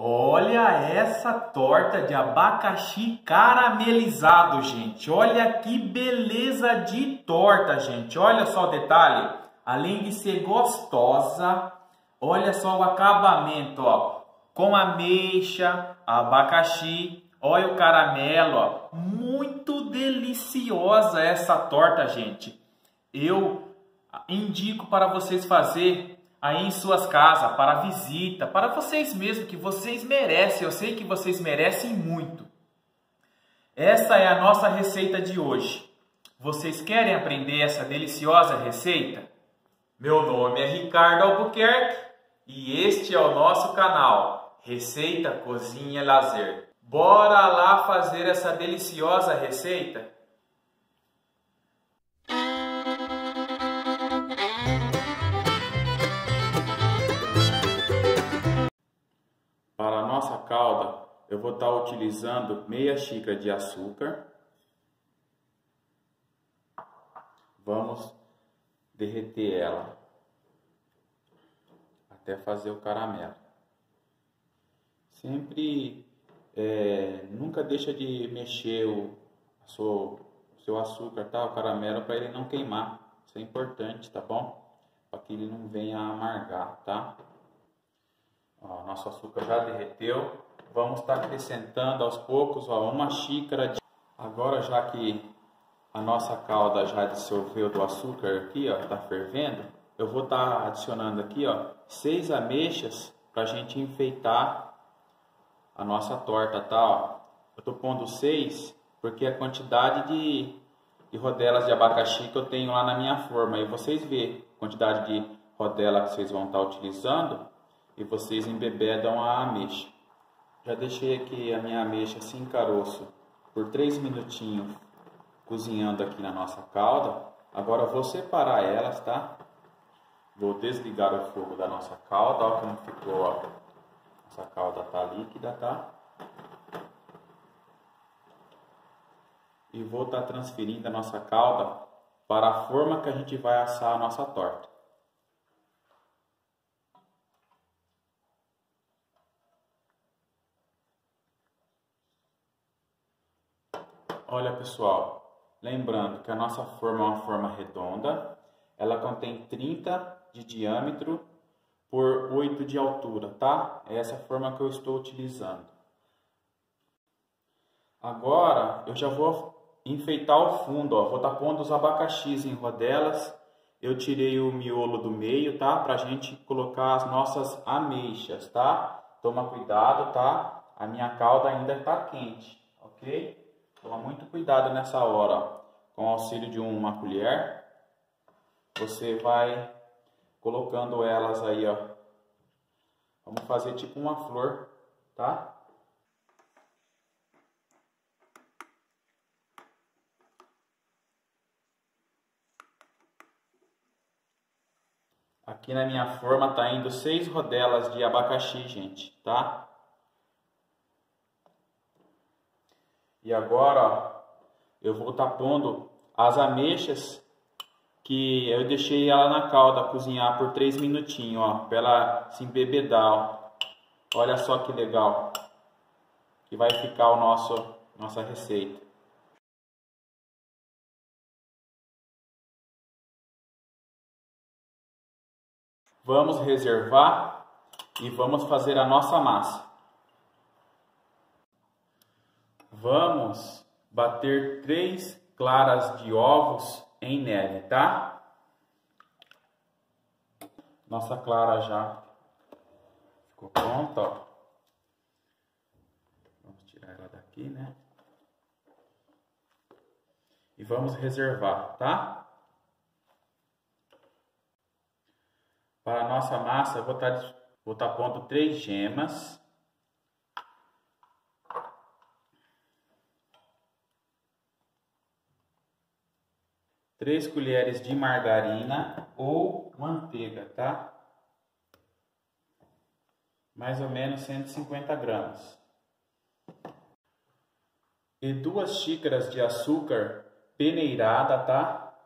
Olha essa torta de abacaxi caramelizado, gente. Olha que beleza de torta, gente. Olha só o detalhe. Além de ser gostosa, olha só o acabamento, ó. Com ameixa, abacaxi, olha o caramelo, ó. Muito deliciosa essa torta, gente. Eu indico para vocês fazer aí em suas casas, para visita, para vocês mesmos, que vocês merecem, eu sei que vocês merecem muito. Essa é a nossa receita de hoje. Vocês querem aprender essa deliciosa receita? Meu nome é Ricardo Albuquerque e este é o nosso canal Receita Cozinha Lazer. Bora lá fazer essa deliciosa receita? Calda, eu vou estar utilizando meia xícara de açúcar. Vamos derreter ela até fazer o caramelo. Sempre, é, nunca deixa de mexer o, seu, seu açúcar, tá? O caramelo para ele não queimar. Isso é importante, tá bom? Para que ele não venha amargar, tá? Ó, nosso açúcar já derreteu. Vamos estar acrescentando aos poucos ó, uma xícara de... Agora já que a nossa calda já dissolveu do açúcar aqui, ó, está fervendo, eu vou estar adicionando aqui, ó, seis ameixas para a gente enfeitar a nossa torta, tá? Ó. Eu estou pondo seis porque a quantidade de, de rodelas de abacaxi que eu tenho lá na minha forma. E vocês vê a quantidade de rodela que vocês vão estar utilizando e vocês embebedam a ameixa. Já deixei aqui a minha ameixa assim caroço por 3 minutinhos cozinhando aqui na nossa calda. Agora vou separar elas, tá? Vou desligar o fogo da nossa calda, olha como ficou, ó. Essa calda tá líquida, tá? E vou estar tá transferindo a nossa calda para a forma que a gente vai assar a nossa torta. Olha pessoal, lembrando que a nossa forma é uma forma redonda, ela contém 30 de diâmetro por 8 de altura, tá? É essa forma que eu estou utilizando. Agora eu já vou enfeitar o fundo, ó. Vou estar tá pondo os abacaxis em rodelas. Eu tirei o miolo do meio, tá? Pra gente colocar as nossas ameixas, tá? Toma cuidado, tá? A minha calda ainda está quente, ok? Toma muito cuidado nessa hora. Com o auxílio de uma colher, você vai colocando elas aí, ó. Vamos fazer tipo uma flor, tá? Aqui na minha forma tá indo seis rodelas de abacaxi, gente, tá? E agora ó, eu vou estar tá pondo as ameixas que eu deixei ela na calda cozinhar por 3 minutinhos, ó, para ela se embebedar, ó. Olha só que legal que vai ficar o nosso nossa receita. Vamos reservar e vamos fazer a nossa massa. Vamos bater três claras de ovos em neve, tá? Nossa clara já ficou pronta, ó. Vamos tirar ela daqui, né? E vamos reservar, tá? Para a nossa massa, eu vou estar, tá, vou estar tá pondo três gemas. 3 colheres de margarina ou manteiga, tá? Mais ou menos 150 gramas. E duas xícaras de açúcar peneirada, tá?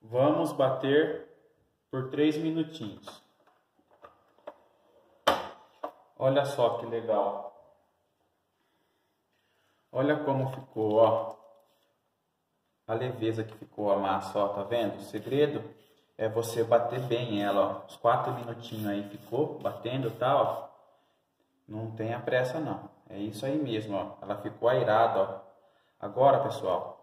Vamos bater por 3 minutinhos. Olha só que legal. Olha como ficou, ó. A leveza que ficou a massa, ó, tá vendo? O segredo é você bater bem ela, ó. Os quatro minutinhos aí ficou batendo, tá, ó. Não tenha pressa não. É isso aí mesmo, ó. Ela ficou airada, ó. Agora, pessoal,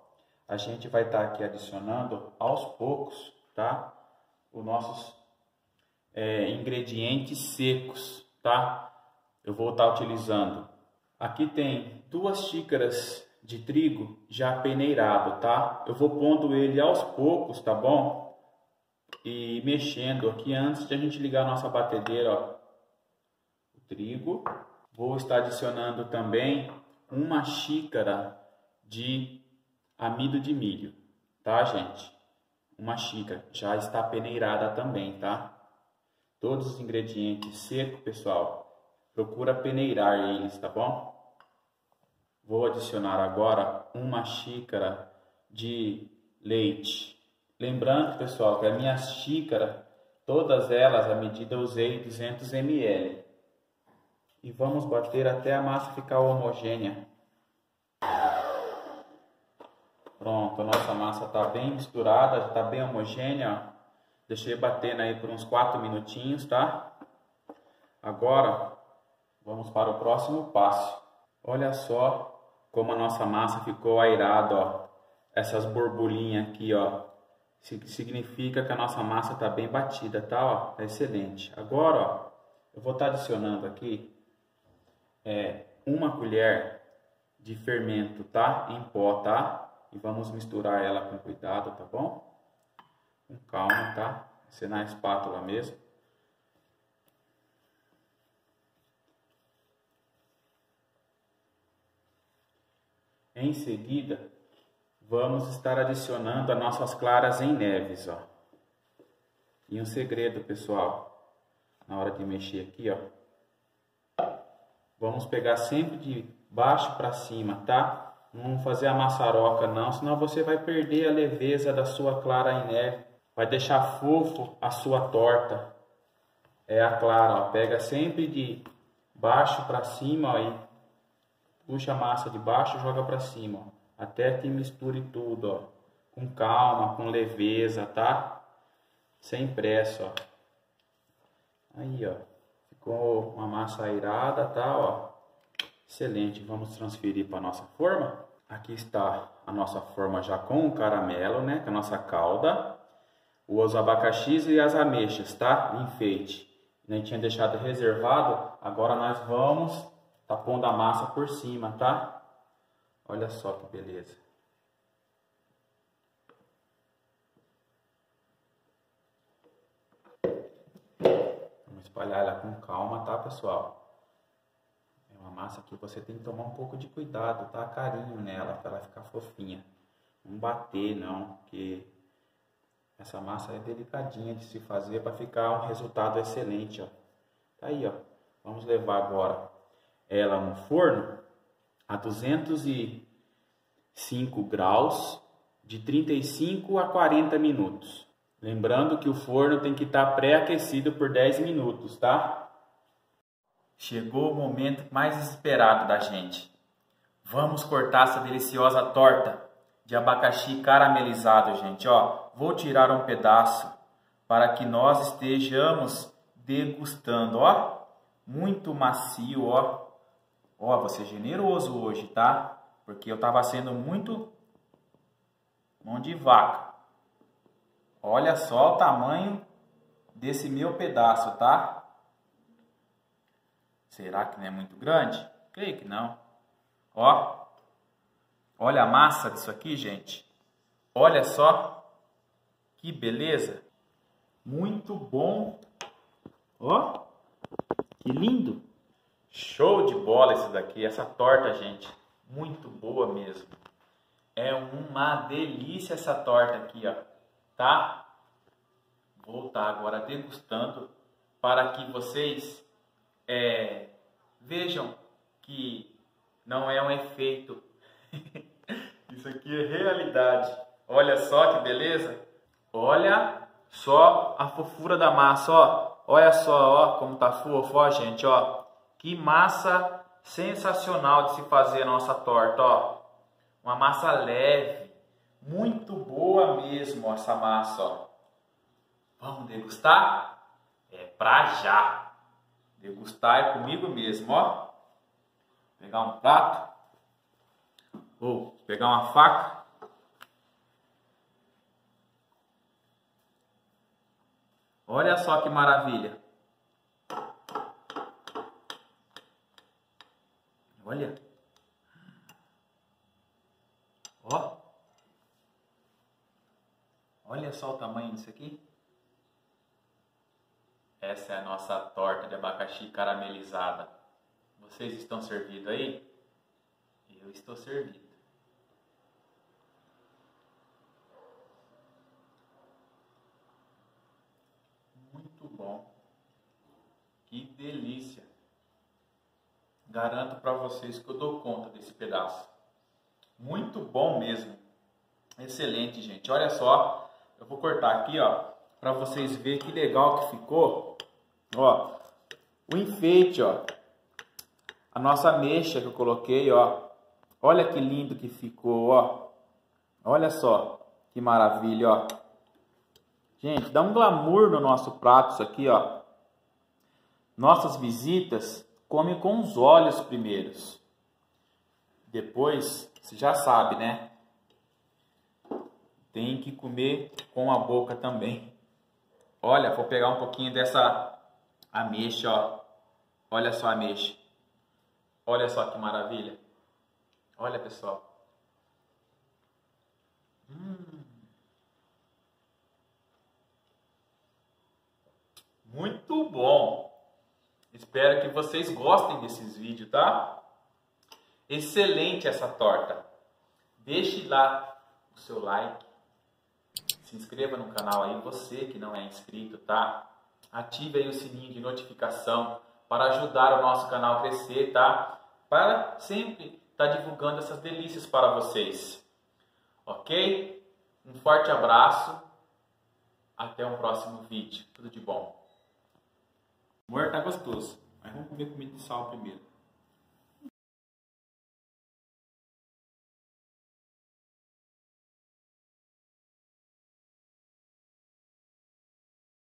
a gente vai estar tá aqui adicionando aos poucos, tá? Os nossos é, ingredientes secos, tá? Eu vou estar tá utilizando. Aqui tem duas xícaras de trigo já peneirado, tá? Eu vou pondo ele aos poucos, tá bom? E mexendo aqui antes de a gente ligar a nossa batedeira, ó. O trigo. Vou estar adicionando também uma xícara de amido de milho, tá, gente? Uma xícara, já está peneirada também, tá? Todos os ingredientes secos, pessoal, procura peneirar eles, tá bom? Vou adicionar agora uma xícara de leite. Lembrando, pessoal, que a minha xícara, todas elas, a medida eu usei 200 ml. E vamos bater até a massa ficar homogênea. Pronto, a nossa massa está bem misturada, está bem homogênea. Deixei batendo aí por uns 4 minutinhos, tá? Agora, vamos para o próximo passo. Olha só como a nossa massa ficou airada, ó. Essas borbulhinhas aqui, ó. Significa que a nossa massa está bem batida, tá? Ó, tá excelente. Agora, ó, eu vou estar tá adicionando aqui é, uma colher de fermento, tá? Em pó, tá? E vamos misturar ela com cuidado, tá bom? Com calma, tá? Ser na espátula mesmo. Em seguida, vamos estar adicionando as nossas claras em neves, ó. E um segredo, pessoal, na hora de mexer aqui, ó. Vamos pegar sempre de baixo para cima, tá? Não fazer a maçaroca não, senão você vai perder a leveza da sua clara em neve. Vai deixar fofo a sua torta. É a clara, ó. Pega sempre de baixo para cima, ó, puxa a massa de baixo e joga para cima, ó, até que misture tudo, ó, com calma, com leveza, tá? Sem pressa, ó. Aí, ó, ficou uma massa airada, tá, ó. Excelente, vamos transferir para nossa forma. Aqui está a nossa forma já com o caramelo, né, com a nossa calda. Os abacaxis e as ameixas, tá? Enfeite. A gente tinha deixado reservado, agora nós vamos Tá pondo a massa por cima, tá? Olha só que beleza. Vamos espalhar ela com calma, tá, pessoal? É uma massa que você tem que tomar um pouco de cuidado, tá? Carinho nela, para ela ficar fofinha. Não bater, não, porque essa massa é delicadinha de se fazer para ficar um resultado excelente, ó. Tá aí, ó. Vamos levar agora ela no forno a 205 graus de 35 a 40 minutos. Lembrando que o forno tem que estar pré-aquecido por 10 minutos, tá? Chegou o momento mais esperado da gente. Vamos cortar essa deliciosa torta de abacaxi caramelizado, gente. Ó, vou tirar um pedaço para que nós estejamos degustando, ó. Muito macio, ó. Ó, vou ser generoso hoje, tá? Porque eu tava sendo muito mão de vaca. Olha só o tamanho desse meu pedaço, tá? Será que não é muito grande? Creio que não. Ó, olha a massa disso aqui, gente. Olha só que beleza. Muito bom. Ó, que lindo. Show de bola esse daqui, essa torta, gente. Muito boa mesmo. É uma delícia essa torta aqui, ó. Tá? Vou estar agora degustando para que vocês é, vejam que não é um efeito. Isso aqui é realidade. Olha só que beleza. Olha só a fofura da massa, ó. Olha só, ó, como tá fofo, ó, gente, ó. Que massa sensacional de se fazer a nossa torta, ó. Uma massa leve, muito boa mesmo essa massa, ó. Vamos degustar? É pra já. Degustar é comigo mesmo, ó. Pegar um prato. Ou pegar uma faca. Olha só que maravilha. Olha. Ó. Olha só o tamanho disso aqui. Essa é a nossa torta de abacaxi caramelizada. Vocês estão servidos aí? Eu estou servido. Muito bom. Que delícia. Garanto para vocês que eu dou conta desse pedaço. Muito bom mesmo. Excelente, gente. Olha só, eu vou cortar aqui, ó, para vocês verem que legal que ficou. Ó, o enfeite, ó. A nossa mecha que eu coloquei, ó. Olha que lindo que ficou, ó. Olha só que maravilha, ó. Gente, dá um glamour no nosso prato isso aqui, ó. Nossas visitas come com os olhos primeiros. Depois, você já sabe, né? Tem que comer com a boca também. Olha, vou pegar um pouquinho dessa ameixa, ó. Olha só a ameixa. Olha só que maravilha. Olha, pessoal. Hum. Muito bom. Espero que vocês gostem desses vídeos, tá? Excelente essa torta. Deixe lá o seu like. Se inscreva no canal aí, você que não é inscrito, tá? Ative aí o sininho de notificação para ajudar o nosso canal a crescer, tá? Para sempre estar tá divulgando essas delícias para vocês. Ok? Um forte abraço. Até o próximo vídeo. Tudo de bom. Amor, tá gostoso. Mas vamos comer comida de sal primeiro.